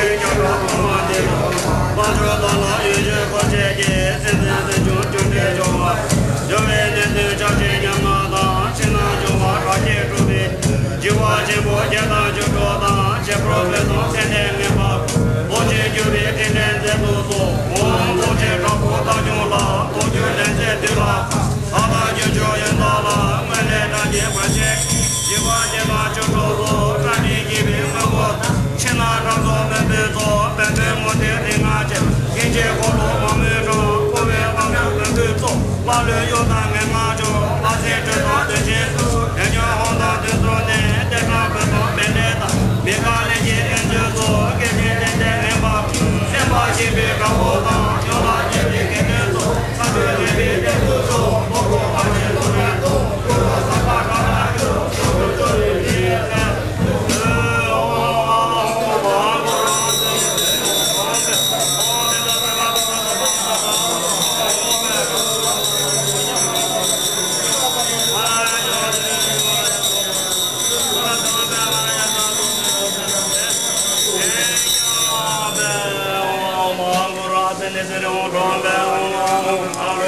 Thank you. Mà 又 Blessed O God, thou art.